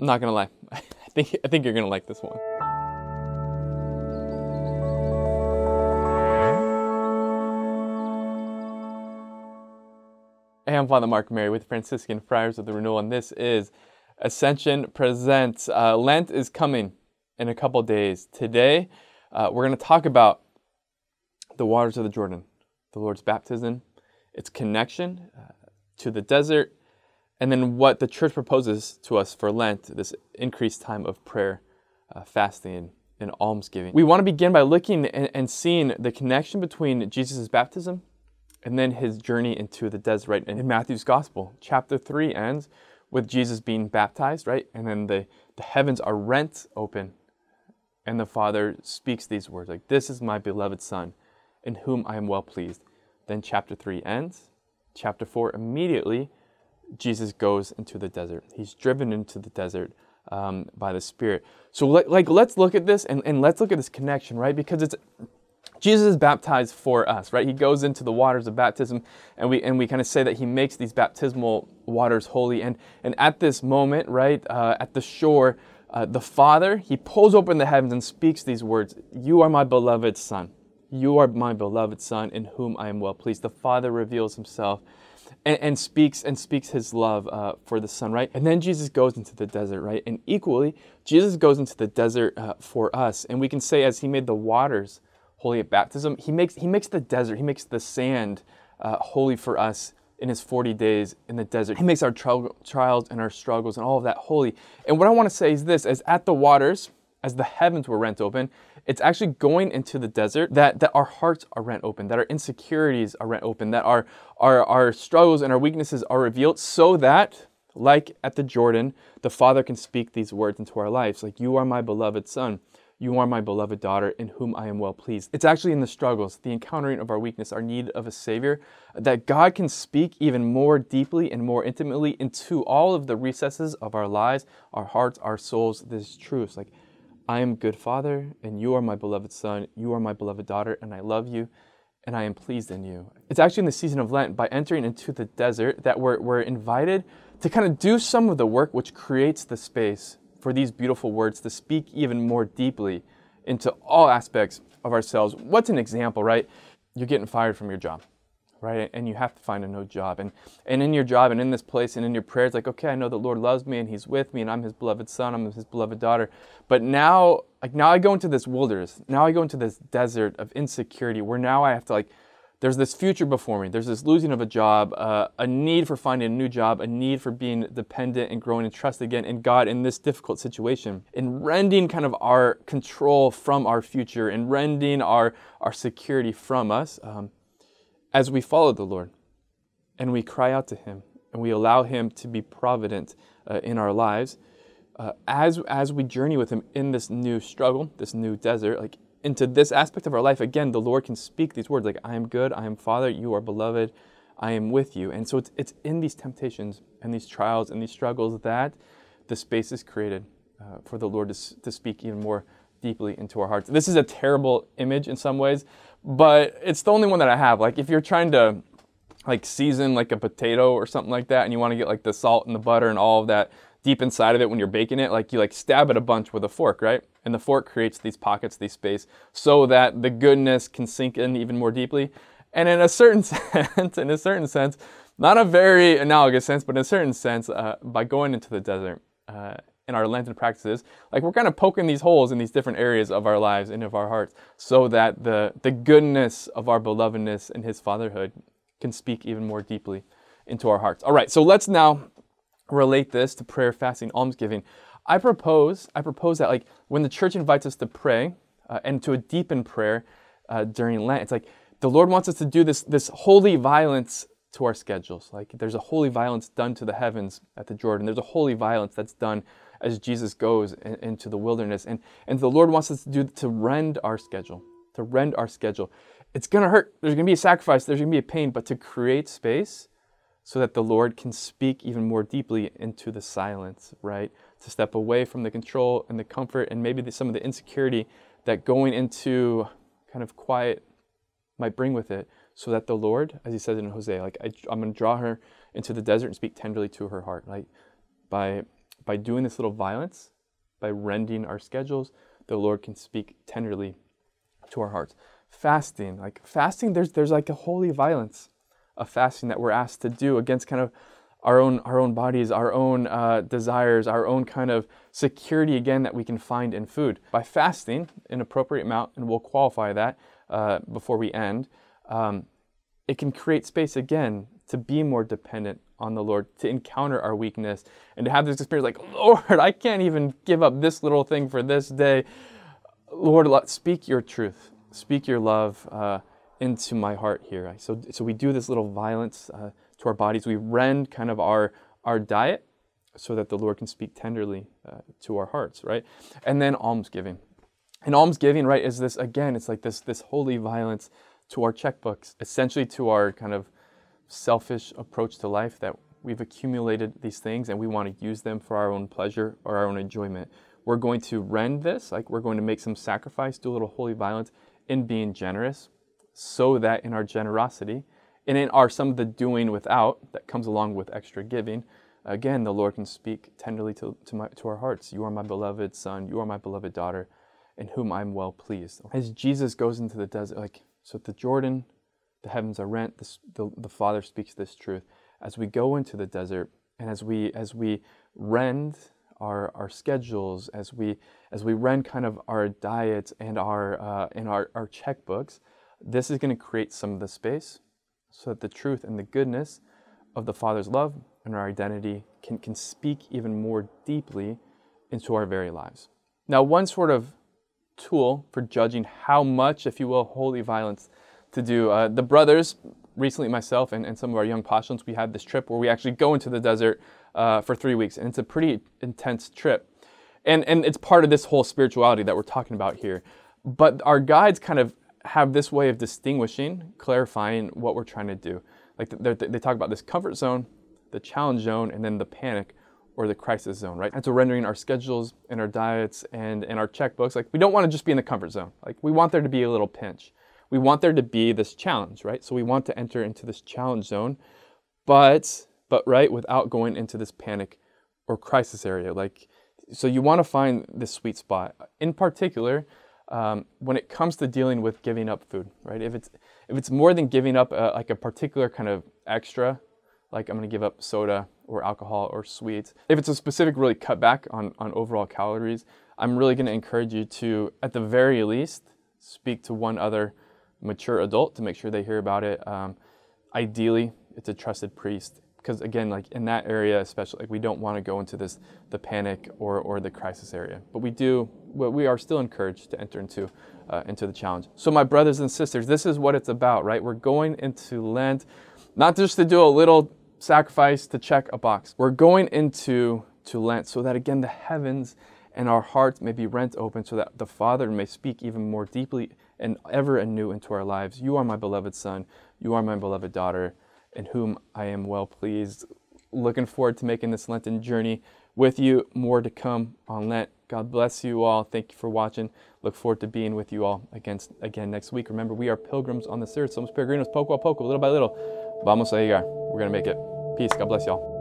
I'm not gonna lie. I think I think you're gonna like this one. Hey, I'm Father Mark Mary with Franciscan Friars of the Renewal, and this is Ascension Presents. Uh, Lent is coming in a couple days. Today, uh, we're going to talk about the waters of the Jordan, the Lord's baptism, its connection uh, to the desert, and then what the church proposes to us for Lent, this increased time of prayer, uh, fasting, and almsgiving. We want to begin by looking and, and seeing the connection between Jesus' baptism and then his journey into the desert? And in Matthew's gospel, chapter 3 ends with Jesus being baptized, right? And then the, the heavens are rent open, and the Father speaks these words like, This is my beloved Son, in whom I am well pleased. Then chapter 3 ends. Chapter 4 immediately Jesus goes into the desert. He's driven into the desert um, by the Spirit. So, like, like, let's look at this and, and let's look at this connection, right? Because it's Jesus is baptized for us, right? He goes into the waters of baptism, and we and we kind of say that he makes these baptismal waters holy. And and at this moment, right, uh, at the shore, uh, the Father he pulls open the heavens and speaks these words: "You are my beloved Son. You are my beloved Son, in whom I am well pleased." The Father reveals Himself and, and speaks and speaks his love uh, for the son, right? And then Jesus goes into the desert, right? And equally, Jesus goes into the desert uh, for us. And we can say, as he made the waters holy at baptism, he makes he makes the desert, he makes the sand uh, holy for us in his 40 days in the desert. He makes our tri- trials and our struggles and all of that holy. And what I want to say is this: as at the waters, as the heavens were rent open, it's actually going into the desert that, that our hearts are rent open, that our insecurities are rent open, that our, our, our struggles and our weaknesses are revealed so that, like at the Jordan, the Father can speak these words into our lives like, You are my beloved Son. You are my beloved daughter, in whom I am well pleased. It's actually in the struggles, the encountering of our weakness, our need of a Savior, that God can speak even more deeply and more intimately into all of the recesses of our lives, our hearts, our souls, this truth. Like, I am good father, and you are my beloved son, you are my beloved daughter, and I love you, and I am pleased in you. It's actually in the season of Lent, by entering into the desert, that we're, we're invited to kind of do some of the work which creates the space for these beautiful words to speak even more deeply into all aspects of ourselves. What's an example, right? You're getting fired from your job right? And you have to find a new job. And, and in your job and in this place and in your prayers, like, okay, I know the Lord loves me and He's with me and I'm His beloved son, I'm His beloved daughter. But now, like, now I go into this wilderness. Now I go into this desert of insecurity where now I have to, like, there's this future before me. There's this losing of a job, uh, a need for finding a new job, a need for being dependent and growing in trust again in God in this difficult situation, in rending kind of our control from our future, in rending our, our security from us. Um, as we follow the Lord and we cry out to Him and we allow Him to be provident uh, in our lives, uh, as, as we journey with Him in this new struggle, this new desert, like into this aspect of our life, again, the Lord can speak these words like, I am good, I am Father, you are beloved, I am with you. And so it's, it's in these temptations and these trials and these struggles that the space is created uh, for the Lord to, to speak even more deeply into our hearts. This is a terrible image in some ways, but it's the only one that I have. Like if you're trying to like season like a potato or something like that and you want to get like the salt and the butter and all of that deep inside of it when you're baking it, like you like stab it a bunch with a fork, right? And the fork creates these pockets, these space, so that the goodness can sink in even more deeply. And in a certain sense, in a certain sense, not a very analogous sense, but in a certain sense, uh, by going into the desert, uh, in our Lenten practices, like we're kind of poking these holes in these different areas of our lives and of our hearts so that the, the goodness of our belovedness and his fatherhood can speak even more deeply into our hearts. All right, so let's now relate this to prayer, fasting, almsgiving. I propose, I propose that like when the church invites us to pray uh, and to a deepen prayer uh, during Lent, it's like the Lord wants us to do this, this holy violence to our schedules. Like there's a holy violence done to the heavens at the Jordan. There's a holy violence that's done as Jesus goes in, into the wilderness. And, and the Lord wants us to do to rend our schedule, to rend our schedule. It's going to hurt. There's going to be a sacrifice. There's going to be a pain, but to create space so that the Lord can speak even more deeply into the silence, right? To step away from the control and the comfort and maybe the, some of the insecurity that going into kind of quiet might bring with it so that the Lord, as he says in Hosea, like I, am going to draw her into the desert and speak tenderly to her heart, like by by doing this little violence, by rending our schedules, the Lord can speak tenderly to our hearts. Fasting, like fasting, there's there's like a holy violence of fasting that we're asked to do against kind of our own our own bodies, our own uh, desires, our own kind of security again that we can find in food by fasting an appropriate amount, and we'll qualify that uh, before we end. Um, it can create space again to be more dependent on the Lord, to encounter our weakness, and to have this experience like, Lord, I can't even give up this little thing for this day. Lord, speak your truth, speak your love uh, into my heart here. So, so we do this little violence uh, to our bodies. We rend kind of our our diet so that the Lord can speak tenderly uh, to our hearts, right? And then almsgiving. And almsgiving, right, is this again? It's like this this holy violence to our checkbooks, essentially to our kind of selfish approach to life that we've accumulated these things and we want to use them for our own pleasure or our own enjoyment. We're going to rend this, like we're going to make some sacrifice, do a little holy violence in being generous, so that in our generosity and in our some of the doing without that comes along with extra giving, again, the Lord can speak tenderly to, to, my, to our hearts. You are my beloved son, you are my beloved daughter, in whom I'm well pleased. As Jesus goes into the desert, like, so the Jordan the heavens are rent. The, the, the Father speaks this truth. As we go into the desert and as we as we rend our, our schedules, as we as we rend kind of our diets and our uh, and our, our checkbooks, this is going to create some of the space so that the truth and the goodness of the Father's love and our identity can, can speak even more deeply into our very lives. Now, one sort of tool for judging how much, if you will, holy violence to do. Uh, the brothers, recently myself and, and some of our young postulants, we had this trip where we actually go into the desert uh, for three weeks, and it's a pretty intense trip. And, and it's part of this whole spirituality that we're talking about here. But our guides kind of have this way of distinguishing, clarifying what we're trying to do. Like they talk about this comfort zone, the challenge zone, and then the panic or the crisis zone, right? And so rendering our schedules and our diets and, and our checkbooks, like we don't want to just be in the comfort zone. Like we want there to be a little pinch we want there to be this challenge, right? So we want to enter into this challenge zone, but but right without going into this panic or crisis area. Like, so you want to find this sweet spot. In particular, um, when it comes to dealing with giving up food, right? If it's if it's more than giving up a, like a particular kind of extra, like I'm going to give up soda or alcohol or sweets. If it's a specific really cut back on on overall calories, I'm really going to encourage you to, at the very least, speak to one other mature adult to make sure they hear about it. Um, ideally, it's a trusted priest because again, like in that area, especially, like we don't want to go into this the panic or or the crisis area, but we do. We are still encouraged to enter into uh, into the challenge. So, my brothers and sisters, this is what it's about, right? We're going into Lent, not just to do a little sacrifice to check a box. We're going into to Lent so that again the heavens and our hearts may be rent open so that the Father may speak even more deeply and ever anew into our lives. You are my beloved Son. You are my beloved daughter, in whom I am well pleased. Looking forward to making this Lenten journey with you. More to come on Lent. God bless you all. Thank you for watching. Look forward to being with you all again, again next week. Remember, we are pilgrims on this earth. Somos peregrinos, poco a poco, little by little. Vamos a llegar. We're going to make it. Peace. God bless y'all.